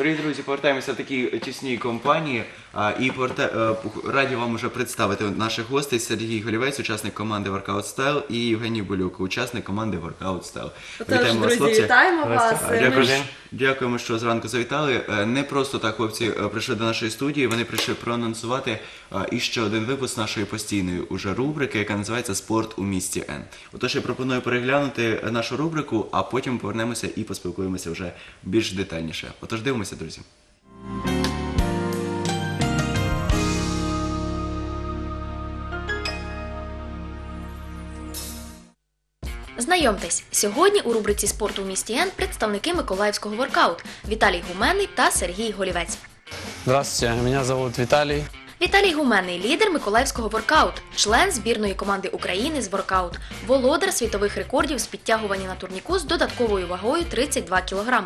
Дорогі друзі, повертаємося в такій тісній компанії. а, І поверта... е, раді вам уже представити наших гостей Сергій Голівець, учасник команди Workout Style, і Євгеній Болюк, учасник команди Workout Style. Отож, друзі, вітаємо вас. Дякую, дякуємо, що зранку завітали. Е, Не просто так хлопці е, прийшли до нашої студії. Вони прийшли проанонсувати іще один випуск нашої постійної уже рубрики, яка називається Спорт у місті Н. Отож, я пропоную переглянути нашу рубрику, а потім повернемося і поспілкуємося вже більш детальніше. Отож, дивимося, друзі. Знайомтесь, сьогодні у рубриці спорту у місті Н представники Миколаївського воркаут Віталій Гуменний та Сергій Голівець. Здравствуйте, меня зовут Виталий. Віталій Гуменний лідер Миколаївського воркаут, член збірної команди України з воркаут, володар світових рекордів з підтягування на турніку з додатковою вагою 32 кг.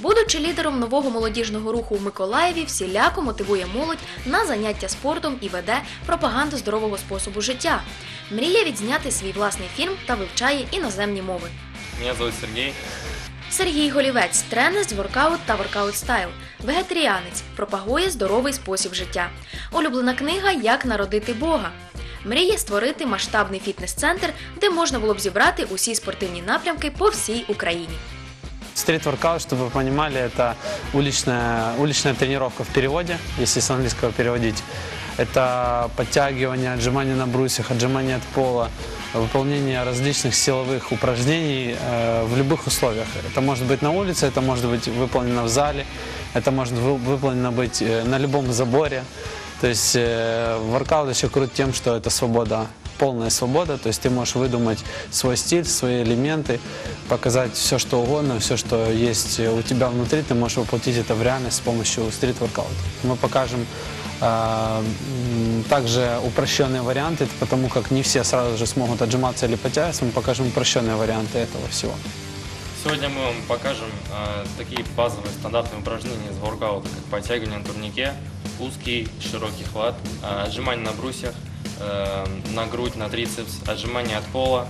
Будучи лідером нового молодіжного руху в Миколаєві, всіляко мотивує молодь на заняття спортом і веде пропаганду здорового способу життя. Мріє відзняти свій власний фільм та вивчає іноземні мови. Меня зовут Сергей. Сергій Голівець, тренер з воркаут та воркаут стайл, вегетаріанець, пропагує здоровий спосіб життя. Улюблена книга Як народити Бога. Мріє створити масштабний фітнес-центр, де можна було б зібрати усі спортивні напрямки по всій Україні. Стрит-воркаут, чтобы вы понимали, это уличная, уличная тренировка в переводе, если с английского переводить. Это подтягивание, отжимания на брусьях, отжимания от пола, выполнение различных силовых упражнений э, в любых условиях. Это может быть на улице, это может быть выполнено в зале, это может вы- выполнено быть э, на любом заборе. То есть э, воркаут еще крут тем, что это свобода, полная свобода. То есть ты можешь выдумать свой стиль, свои элементы, показать все, что угодно, все, что есть у тебя внутри, ты можешь воплотить это в реальность с помощью стрит-воркаута. Мы покажем а, также упрощенные варианты, потому как не все сразу же смогут отжиматься или подтягиваться, мы покажем упрощенные варианты этого всего. Сегодня мы вам покажем э, такие базовые стандартные упражнения из воркаута, как подтягивание на турнике, узкий, широкий хват, э, отжимание на брусьях, э, на грудь, на трицепс, отжимание от пола,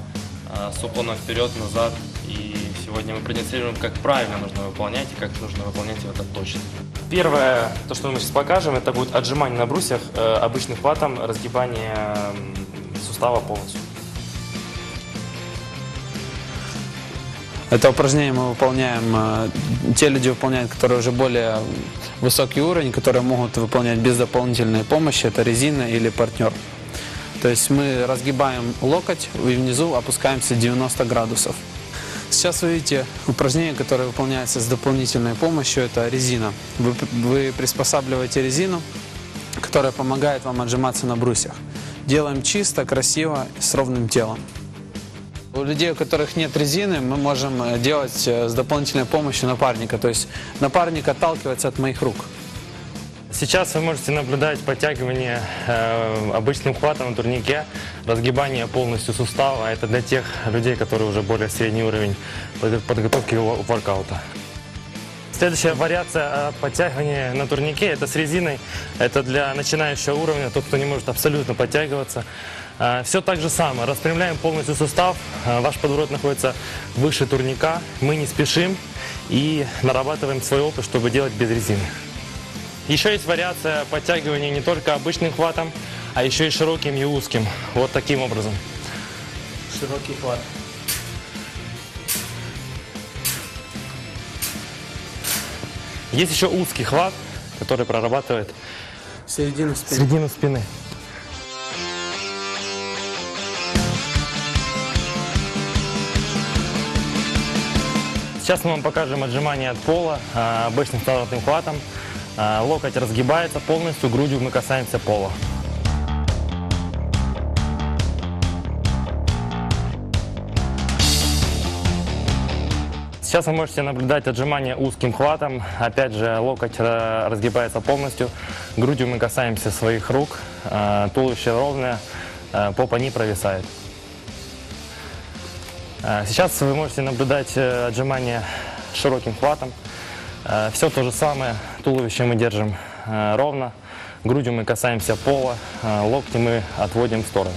э, с уклоном вперед, назад. И сегодня мы продемонстрируем, как правильно нужно выполнять и как нужно выполнять его так точно. Первое, то, что мы сейчас покажем, это будет отжимание на брусьях э, обычным хватом, разгибание м, сустава полностью. Это упражнение мы выполняем, э, те люди выполняют, которые уже более высокий уровень, которые могут выполнять без дополнительной помощи, это резина или партнер. То есть мы разгибаем локоть и внизу опускаемся 90 градусов. Сейчас вы видите упражнение, которое выполняется с дополнительной помощью, это резина. Вы, вы приспосабливаете резину, которая помогает вам отжиматься на брусьях. Делаем чисто, красиво, с ровным телом. У людей, у которых нет резины, мы можем э, делать э, с дополнительной помощью напарника. То есть напарник отталкивается от моих рук. Сейчас вы можете наблюдать подтягивание э, обычным хватом на турнике, разгибание полностью сустава. Это для тех людей, которые уже более средний уровень подго- подготовки во- воркаута. Следующая вариация э, подтягивания на турнике это с резиной. Это для начинающего уровня, тот, кто не может абсолютно подтягиваться. Все так же самое. Распрямляем полностью сустав. Э, Ваш подворот находится выше турника. Мы не спешим и нарабатываем свой опыт, чтобы делать без резины. Еще есть вариация подтягивания не только обычным хватом, а еще и широким и узким. Вот таким образом. Широкий хват. Есть еще узкий хват, который прорабатывает Середину спины. середину спины. Сейчас мы вам покажем отжимание от пола а, обычным стандартным хватом. А, Локоть разгибается полностью, грудью мы касаемся пола. Сейчас вы можете наблюдать отжимание узким хватом. Опять же, локоть э, разгибается полностью. Грудью мы касаемся своих рук. Э, Туловище ровное, э, попа не провисает. Сейчас вы можете наблюдать э, отжимание широким хватом. Все то же самое. Туловище мы держим э, ровно. Грудью мы касаемся пола. э, Локти мы отводим в сторону.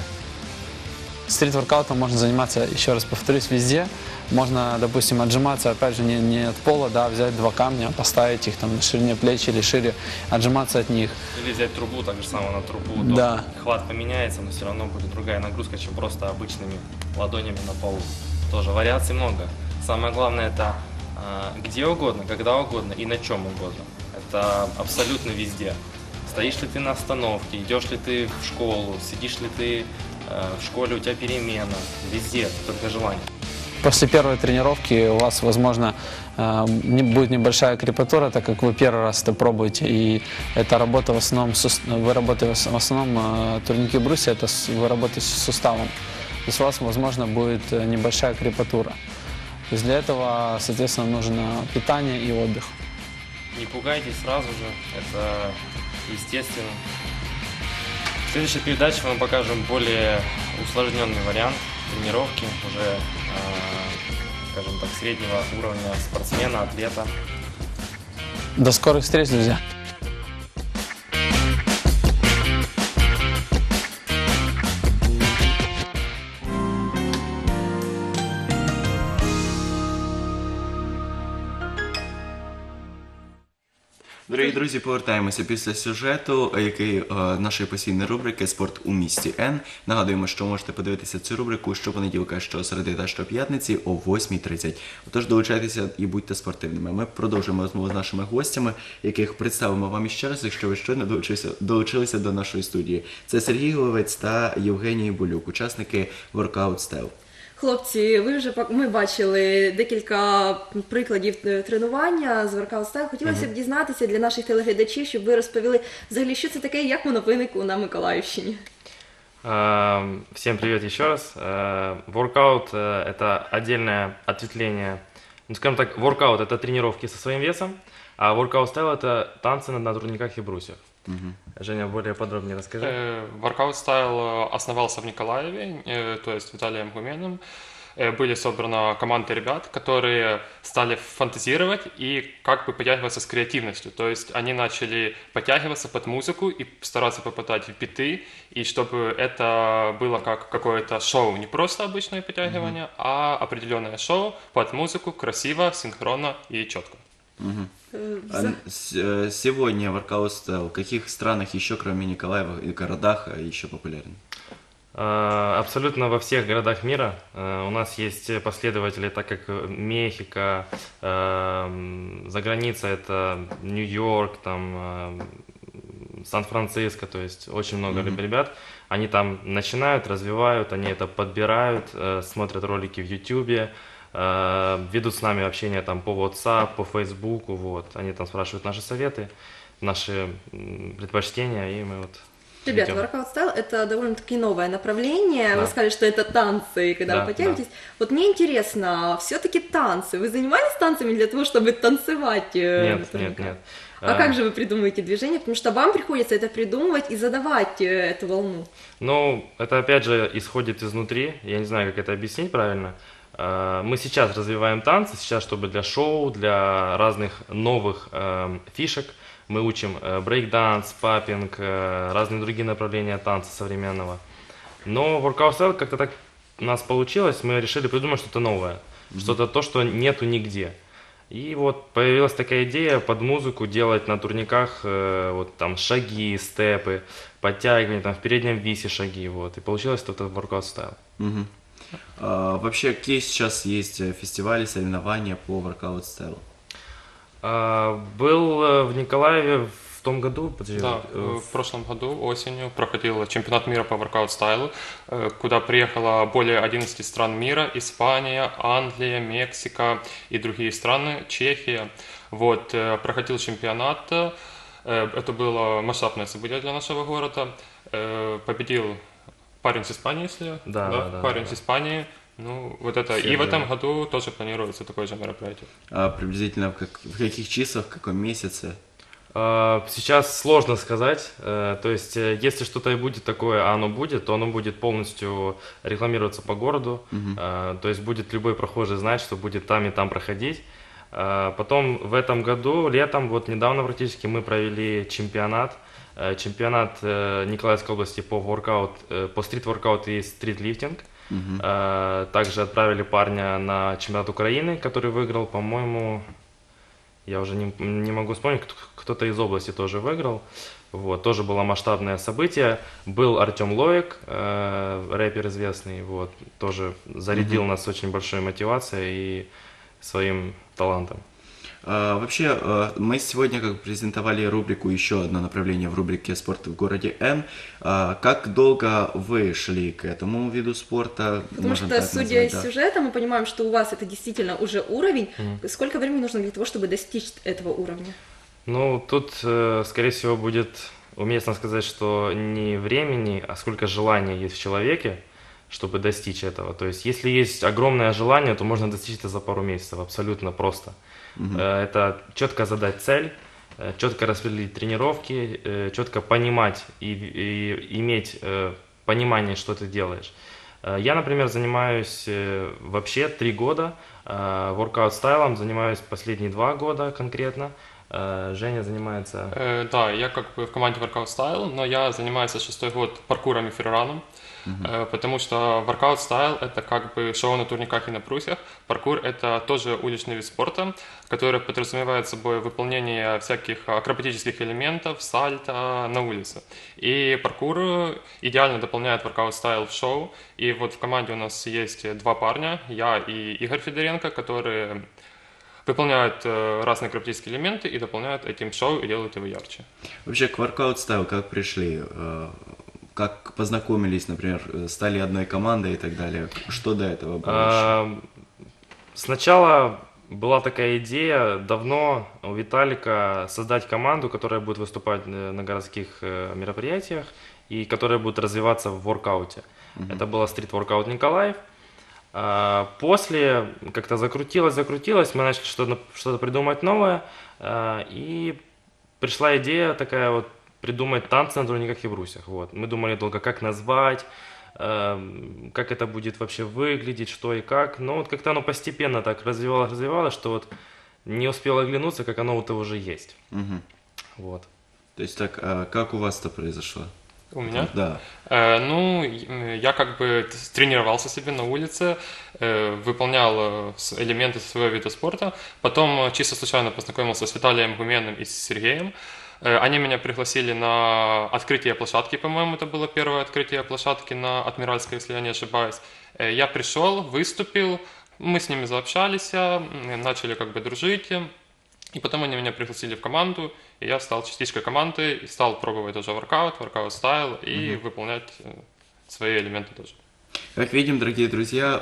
стрит-воркаутом можно заниматься, еще раз повторюсь, везде. Можно, допустим, отжиматься, опять же, не, не от пола, да, взять два камня, поставить их там на ширине плеч или шире, отжиматься от них. Или взять трубу, так же самое на трубу. Да. Хват поменяется, но все равно будет другая нагрузка, чем просто обычными ладонями на полу. Тоже вариаций много. Самое главное это а, где угодно, когда угодно и на чем угодно. Это абсолютно везде. Стоишь ли ты на остановке, идешь ли ты в школу, сидишь ли ты э, в школе, у тебя перемена. Везде, только желание. После первой тренировки у вас, возможно, э, будет небольшая крепатура, так как вы первый раз это пробуете. И эта работа в основном, вы работаете в ос- в основном э, турники брусья, это вы работаете с суставом. То есть у вас, возможно, будет э, небольшая крепатура. То есть для этого, соответственно, нужно питание и отдых. Не пугайтесь сразу же, это естественно. В следующей передаче мы покажем более усложненный вариант тренировки уже, э, скажем так, среднего уровня спортсмена, атлета. До скорых встреч, друзья! Друзі, повертаємося після сюжету, е, який е, нашої постійної рубрики Спорт у місті Н. Нагадуємо, що можете подивитися цю рубрику щопонеділка, щосереди та щоп'ятниці о 8.30. Отож, долучайтеся і будьте спортивними. Ми продовжуємо розмову з нашими гостями, яких представимо вам іще раз, якщо ви щойно долучилися, долучилися до нашої студії. Це Сергій Головець та Євгеній Болюк, учасники Workout Style. Хлопці, ви вже пок- ми бачили декілька прикладів е, тренування з Workout Style. Хотілося б дізнатися для наших телеглядачів, щоб ви розповіли взагалі, що це таке, і як воно виникло на Миколаївщині. Эм, Всем привет еще раз. Э, Воркаут э, это отдельное ответвление. Ну, скажем так, воркаут это тренировки со своим весом, а воркаут стайл это танцы на, на турниках и брусьях. Женя, более подробнее расскажи. Э, Workout Style э, основался в Николаеве, э, то есть Виталием Гуменом. Были собраны команды ребят, которые стали фантазировать и как бы подтягиваться с креативностью. То есть они начали подтягиваться под музыку и стараться попадать в биты, и чтобы это было как какое-то шоу, не просто обычное подтягивание, а определенное шоу под музыку, красиво, синхронно и четко. Е, А вза- с- э, Сегодня Workout Style в каких странах еще, кроме Николаева и городах, э, еще популярен? Э, Абсолютно во всех городах мира э, у нас есть последователи, так как э, Мехико, э, за границей это Нью-Йорк, там э, Сан-Франциско, то есть очень много ребят. Они там начинают, развивают, они это подбирают, э, смотрят ролики в Ютубе, э, ведут с нами общение там по WhatsApp, по Facebook, вот. Они там спрашивают наши советы, наши предпочтения, и мы вот Ребята. Workout Style это довольно-таки новое направление. Да. Вы сказали, что это танцы, когда Да, вы подтягиваетесь. Вот мне интересно, все-таки танцы. Вы занимались танцами для того, чтобы танцевать? э, Нет, нет, нет. А Э, как же вы придумываете движение? Потому что вам приходится это придумывать и задавать э, эту волну. Ну, это опять же исходит изнутри. Я не знаю, как это объяснить правильно. Э, Мы сейчас развиваем танцы, сейчас, чтобы для шоу, для разных новых эм, фишек. Мы учим э, брейк-данс, popping, э, разные другие направления танца современного. Но Workout Style как-то так у нас получилось, мы решили придумать что-то новое. Что-то то, что нету нигде. И вот появилась такая идея под музыку делать на турниках э, вот там шаги, степы, подтягивания, там в переднем висе шаги, вот. И получилось вот этот воркаут стайл. А, вообще, какие сейчас есть э, фестивали, соревнования по Style? А, был э, в Николаеве в том году, подожди, Да, э, в прошлом году осенью проходил чемпионат мира по воркаут стайлу, куда приехало более 11 стран мира, Испания, Англия, Мексика и другие страны, Чехия. Вот, проходил чемпионат, это было масштабное событие для нашего города. Победил парень с Испании, если Да, да, да, парень да. с Испании. Ну, вот это. Все и в этом году тоже планируется такое же мероприятие. А, приблизительно в, как- в каких числах, в каком месяце? А, Сейчас сложно сказать. Э, То есть, э, если что-то и будет такое, а оно будет, то оно будет полностью рекламироваться по городу. Э, То есть будет любой прохожий знать, что будет там и там проходить. А Потом в этом году, летом, вот недавно практически, мы провели чемпионат. Э, Чемпионат э, Николаевской области по воркаут, э, по стрит-воркаут и стритлифтинг. Э, Также отправили парня на чемпионат Украины, который выиграл, по-моему, я уже не, не могу вспомнить, кто- кто-то из области тоже выиграл. Вот, тоже было масштабное событие. Был Артем Лоек, э, рэпер известный, вот, тоже зарядил нас очень большой мотивацией и своим талантом. А, Вообще, э, мы сегодня как презентовали рубрику, еще одно направление в рубрике «Спорт в городе Н». А, Как долго вы шли к этому виду спорта? Потому Можем что, судя назвать, из да. сюжета, мы понимаем, что у вас это действительно уже уровень. Сколько времени нужно для того, чтобы достичь этого уровня? Ну, тут, э, скорее всего, будет уместно сказать, что не времени, а сколько желания есть в человеке, чтобы достичь этого. То есть, если есть огромное желание, то можно достичь это за пару месяцев, абсолютно просто. Э, Это четко задать цель, э, четко распределить тренировки, э, четко понимать и, и иметь понимание, что ты делаешь. Я, например, занимаюсь вообще три года э, воркаут стайлом, занимаюсь последние два года конкретно. Э, Женя занимается... Э, да, я как бы в команде Workout Style, но я занимаюсь шестой год паркуром и фрираном, э, потому что Workout Style это как бы шоу на турниках и на брусьях. Паркур это тоже уличный вид спорта, который подразумевает собой выполнение всяких акробатических элементов, сальто на улице. И паркур идеально дополняет Workout Style в шоу. И вот в команде у нас есть два парня, я и Игорь Федоренко, которые выполняют э, разные акробатические элементы и дополняют этим шоу и делают его ярче. Вообще, к Workout Style как пришли? Э, Как познакомились, например, э, стали одной командой и так далее? Что до этого было? А, Сначала была такая идея давно у Виталика создать команду, которая будет выступать на городских мероприятиях и которая будет развиваться в воркауте. Это было стрит-воркаут Николаев. А, После как-то закрутилось, закрутилось, мы начали что-то что придумать новое, а, и пришла идея такая вот придумать танцы на турниках и брусьях. Вот. Мы думали долго, как назвать, эм, как это будет вообще выглядеть, что и как. Но вот как-то оно постепенно так развивалось, развивалось, что вот не успел оглянуться, как оно вот уже есть. Мгм. Вот. То есть так, а как у вас это произошло? У меня? Да. Э, ну, и- я как бы тренировался себе на улице, э, выполнял э, элементы своего вида спорта. Потом э, чисто случайно познакомился с Виталием Гуменным и с Сергеем. Э, Они меня пригласили на открытие площадки, по-моему, это было первое открытие площадки на Адмиральской, если я не ошибаюсь. Э, Я пришел, выступил, мы с ними заобщались, начали как бы дружить. И потом они меня пригласили в команду, и я стал частичкой команды, и стал пробовать тоже воркаут, воркаут стайл и выполнять э, свои элементы тоже. Как видим, дорогие друзья,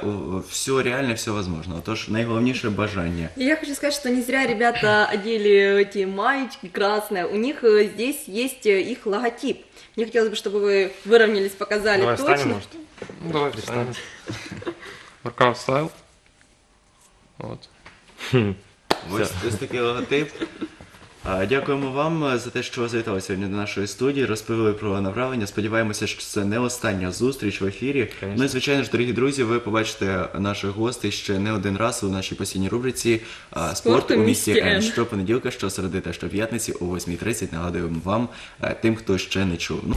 все реально, все возможно. Отож, найголовніше бажання. И я хочу сказать, что не зря ребята одели эти маечки красные. У них э, здесь есть э, их логотип. Мне хотелось бы, чтобы вы выровнялись, показали Давай точно. встанем, может? Ну, давай встанем. Воркаут стайл. Вот. Ось, ось такий логотип. А, Дякуємо вам е, за те, що ви завітали сьогодні до нашої студії, розповіли про направлення. Сподіваємося, що це не остання зустріч в ефірі. Конечно. Ну і звичайно ж, дорогі друзі, ви побачите наших гостей ще не один раз у нашій постійній рубриці а, Спорт у місті Н. Н». Щопонеділка, щосереди та щоп'ятниці о 8.30 нагадуємо вам, е, тим, хто ще не чув. Ну,